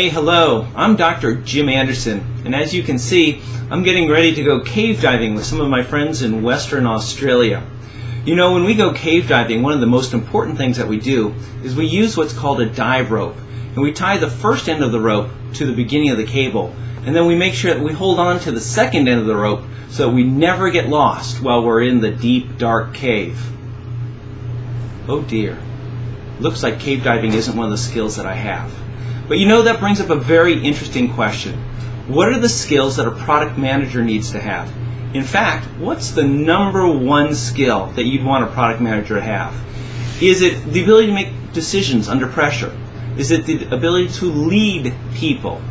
Hey, hello, I'm Dr. Jim Anderson, and as you can see, I'm getting ready to go cave diving with some of my friends in Western Australia. You know, when we go cave diving, one of the most important things that we do is we use what's called a dive rope. And we tie the first end of the rope to the beginning of the cable, and then we make sure that we hold on to the second end of the rope so we never get lost while we're in the deep, dark cave. Oh dear. Looks like cave diving isn't one of the skills that I have. But you know, that brings up a very interesting question. What are the skills that a product manager needs to have? In fact, what's the number one skill that you'd want a product manager to have? Is it the ability to make decisions under pressure? Is it the ability to lead people?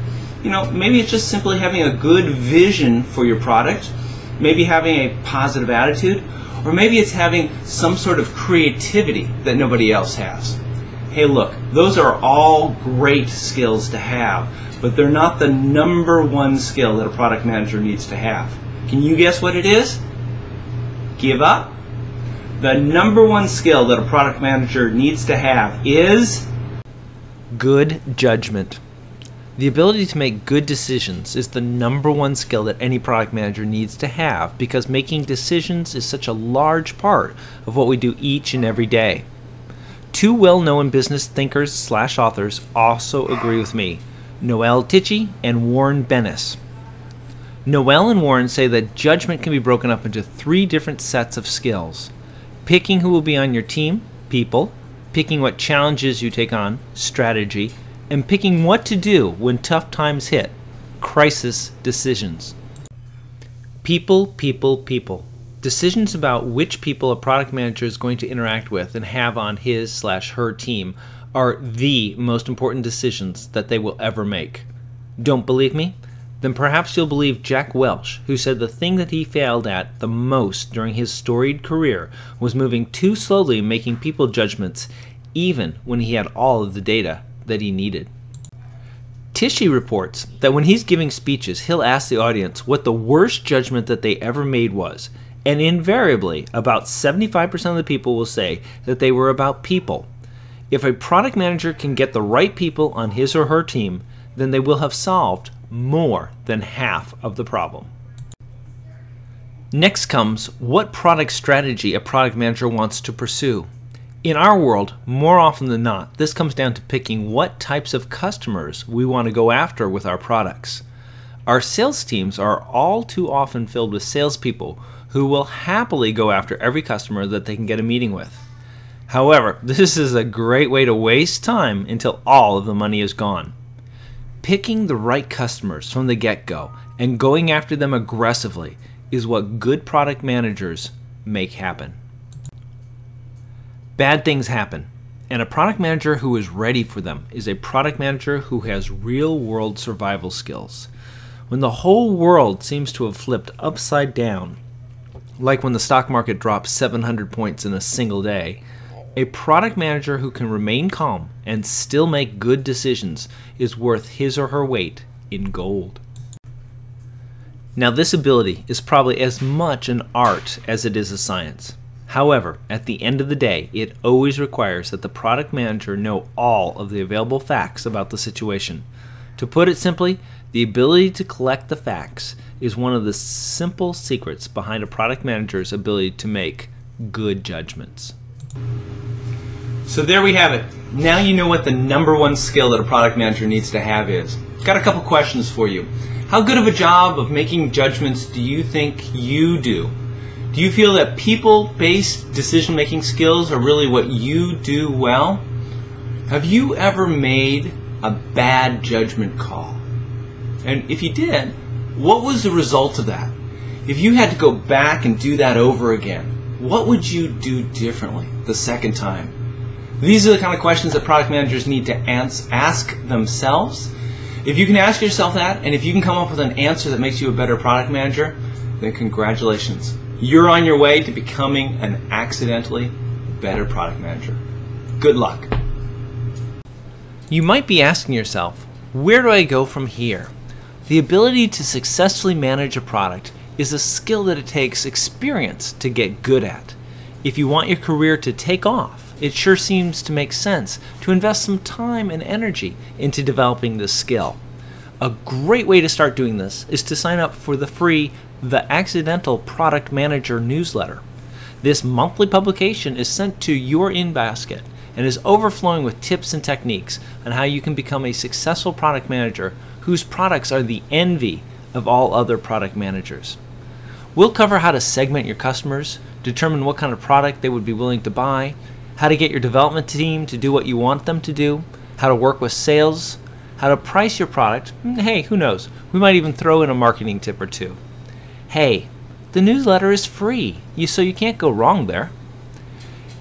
You know, maybe it's just simply having a good vision for your product, maybe having a positive attitude, or maybe it's having some sort of creativity that nobody else has. Hey, look, those are all great skills to have, but they're not the number one skill that a product manager needs to have. Can you guess what it is? Give up? The number one skill that a product manager needs to have is good judgment. The ability to make good decisions is the number one skill that any product manager needs to have because making decisions is such a large part of what we do each and every day. Two well-known business thinkers slash authors also agree with me, Noel Tichy and Warren Bennis. Noel and Warren say that judgment can be broken up into three different sets of skills. Picking who will be on your team, people, picking what challenges you take on, strategy, and picking what to do when tough times hit, crisis decisions. People, people, people. Decisions about which people a product manager is going to interact with and have on his slash her team are the most important decisions that they will ever make. Don't believe me? Then perhaps you'll believe Jack Welch, who said the thing that he failed at the most during his storied career was moving too slowly making people judgments, even when he had all of the data that he needed. Tichy reports that when he's giving speeches, he'll ask the audience what the worst judgment that they ever made was, and invariably, about 75% of the people will say that they were about people. If a product manager can get the right people on his or her team, then they will have solved more than half of the problem. Next comes what product strategy a product manager wants to pursue. In our world, more often than not, this comes down to picking what types of customers we want to go after with our products. Our sales teams are all too often filled with salespeople who will happily go after every customer that they can get a meeting with. However, this is a great way to waste time until all of the money is gone. Picking the right customers from the get go and going after them aggressively is what good product managers make happen. Bad things happen, and a product manager who is ready for them is a product manager who has real world survival skills. When the whole world seems to have flipped upside down, like when the stock market drops 700 points in a single day, a product manager who can remain calm and still make good decisions is worth his or her weight in gold. Now, this ability is probably as much an art as it is a science. However, at the end of the day, it always requires that the product manager know all of the available facts about the situation. To put it simply, the ability to collect the facts is one of the simple secrets behind a product manager's ability to make good judgments. So there we have it. Now you know what the number one skill that a product manager needs to have is. Got a couple questions for you. How good of a job of making judgments do you think you do? Do you feel that people-based decision-making skills are really what you do well? Have you ever made a bad judgment call? And if you did, what was the result of that? If you had to go back and do that over again, what would you do differently the second time? These are the kind of questions that product managers need to ask themselves. If you can ask yourself that, and if you can come up with an answer that makes you a better product manager, then congratulations. You're on your way to becoming an accidentally better product manager. Good luck. You might be asking yourself, where do I go from here? The ability to successfully manage a product is a skill that it takes experience to get good at. If you want your career to take off, it sure seems to make sense to invest some time and energy into developing this skill. A great way to start doing this is to sign up for the free The Accidental Product Manager newsletter. This monthly publication is sent to your in basket and is overflowing with tips and techniques on how you can become a successful product manager whose products are the envy of all other product managers. We'll cover how to segment your customers, determine what kind of product they would be willing to buy, how to get your development team to do what you want them to do, how to work with sales, how to price your product. Mm, hey, who knows? We might even throw in a marketing tip or two. Hey, the newsletter is free, so you can't go wrong there.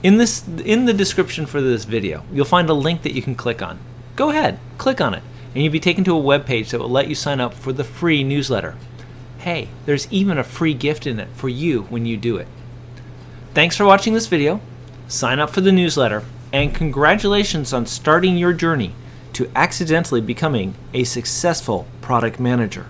In this in the description for this video, you'll find a link that you can click on. Go ahead, click on it, and you'll be taken to a web page that will let you sign up for the free newsletter. Hey, there's even a free gift in it for you when you do it. Thanks for watching this video. Sign up for the newsletter, and congratulations on starting your journey to accidentally becoming a successful product manager.